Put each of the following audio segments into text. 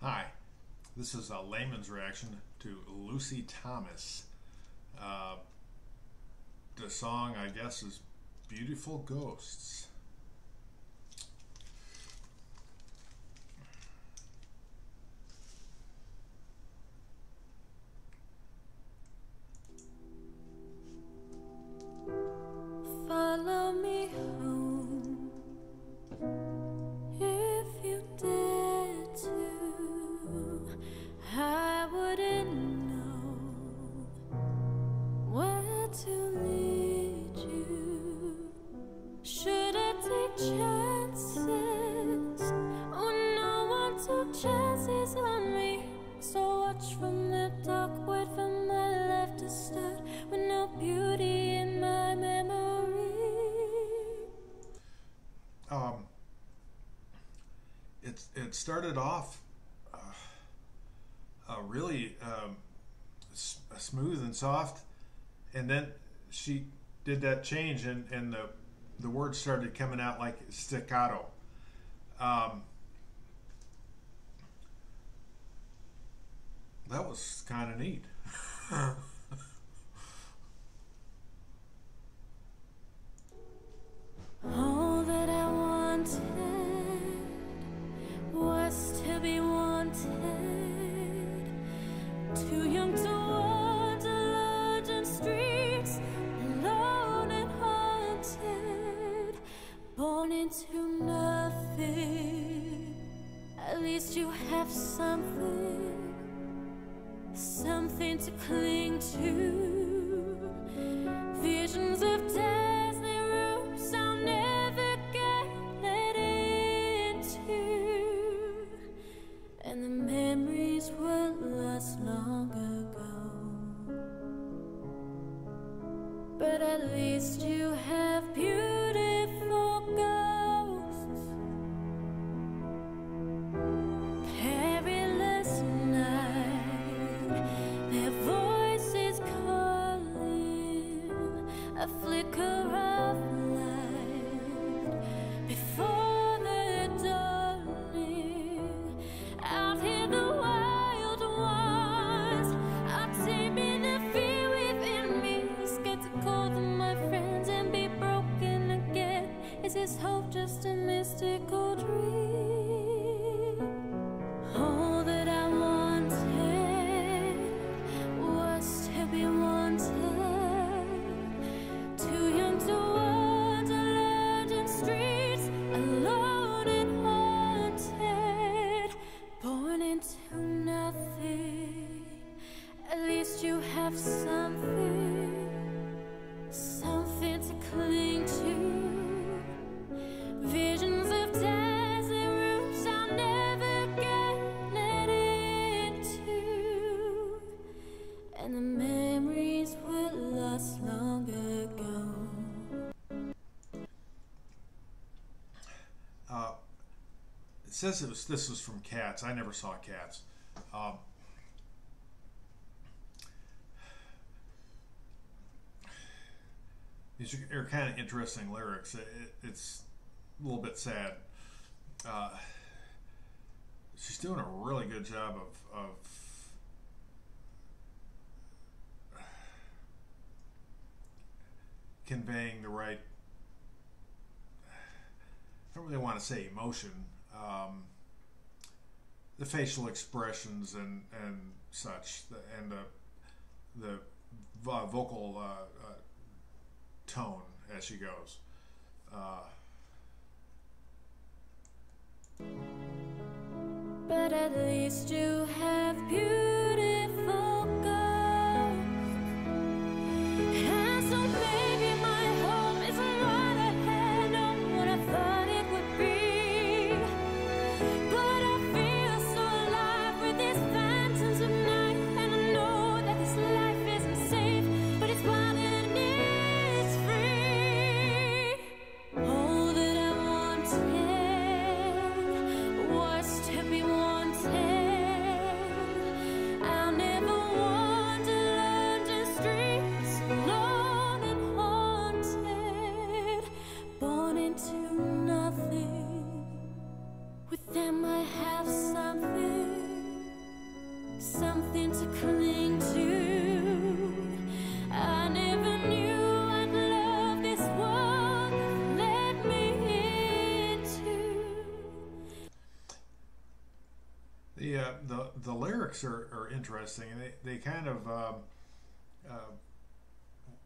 Hi, this is a layman's reaction to Lucy Thomas. Uh, the song, I guess, is Beautiful Ghosts. Started off uh, uh, really um, s- smooth and soft, and then she did that change, and, and the, the words started coming out like staccato. Um, that was kind of neat. something to cling to. Visions of dazzling rooms I'll never get let into, and the memories were lost long ago. But at least you have a flicker of light before the dawning. Out here, the wild ones are taming the fear within me. My friends and be broken again. Is this hope just a mystical says it was, this was from Cats. I never saw Cats. Um, these are, are kind of interesting lyrics. It, it- it's a little bit sad. Uh, she's doing a really good job of, of conveying the right I don't really want to say emotion. Um, the facial expressions and and such, and the the vocal uh, uh, tone as she goes. Uh, But at least you into nothing. With them, I have something, something to cling to. I never knew The, uh, the, the lyrics are, are interesting. They, they kind of. Um, uh,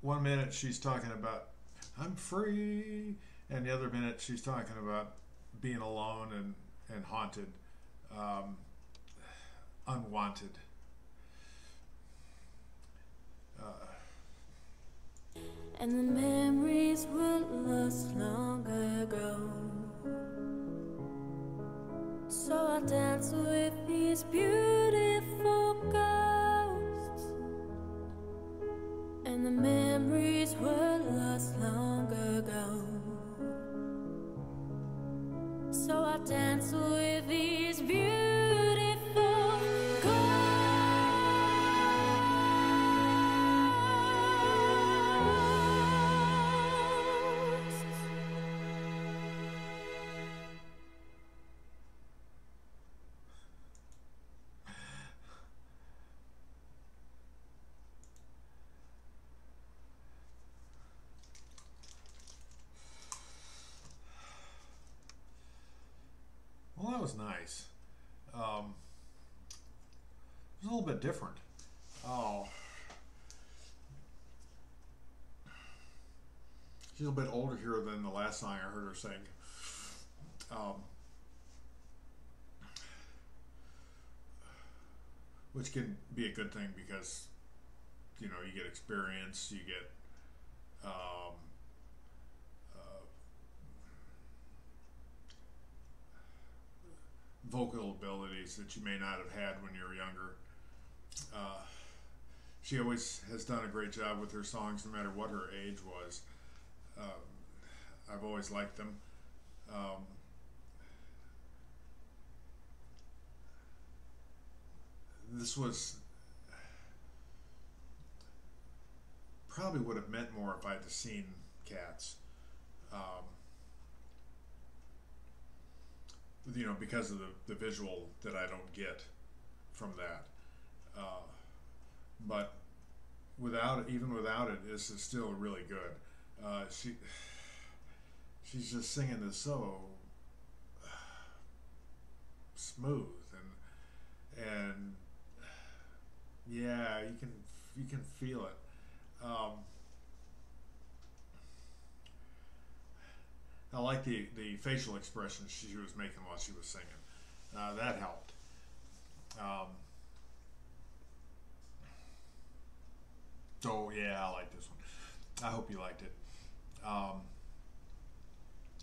one minute she's talking about I'm free and the other minute she's talking about being alone and and haunted, um, unwanted. Uh, And the memories were lost long ago. So I dance with these beautiful dance with these beautiful was nice. Um, it was a little bit different. Oh. She's a bit older here than the last song I heard her sing. Um, which can be a good thing because, you know, you get experience, you get uh, vocal abilities that you may not have had when you were younger. Uh, she always has done a great job with her songs, no matter what her age was. Um, I've always liked them. Um, this was probably would have meant more if I'd have seen Cats. Um, you know, because of the, the visual that I don't get from that. Uh, but without it, even without it, this is still really good. Uh, she she's just singing this so smooth and and yeah, you can you can feel it. Um, I like the, the facial expressions she was making while she was singing. Uh, that helped. Um, so yeah, I like this one. I hope you liked it. Um,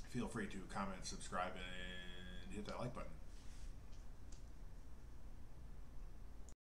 feel free to comment, subscribe, and hit that like button.